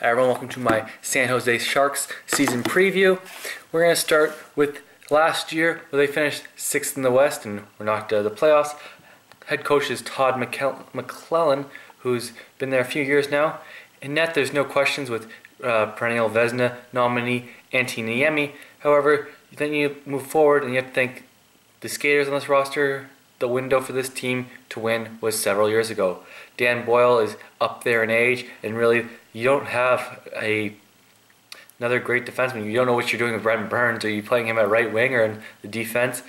Hi everyone, welcome to my San Jose Sharks season preview. We're going to start with last year where they finished sixth in the West and were knocked out of the playoffs. Head coach is Todd McLellan, who's been there a few years now. In net, there's no questions with uh, perennial Vezina nominee Antti Niemi. However, then you move forward and you have to think the skaters on this roster, the window for this team to win was several years ago. Dan Boyle is up there in age, and really, you don't have a another great defenseman. You don't know what you're doing with Brent Burns. Are you playing him at right wing or in the defense?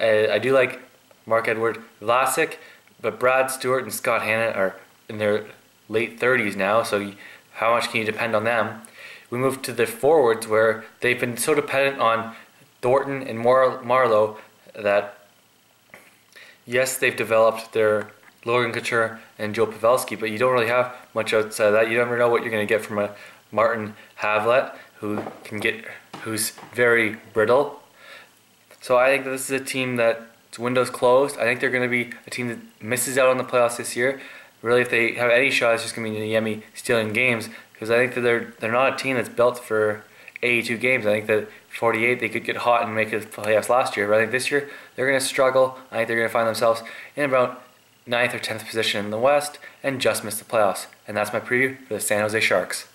Uh, I do like Marc-Edouard Vlasic, but Brad Stuart and Scott Hannan are in their late 30s now, so how much can you depend on them? We move to the forwards where they've been so dependent on Thornton and Mar- Marleau that yes, they've developed their Logan Couture and Joe Pavelski, but you don't really have much outside of that. You never know what you're going to get from a Martin Havlat who can get who's very brittle. So I think this is a team that its window's closed. I think they're going to be a team that misses out on the playoffs this year. Really, if they have any shot, it's just going to be Niemi stealing games because I think that they're they're not a team that's built for 82 games. I think that 48 they could get hot and make the playoffs last year. But I think this year they're going to struggle. I think they're going to find themselves in about ninth or 10th position in the West and just miss the playoffs. And that's my preview for the San Jose Sharks.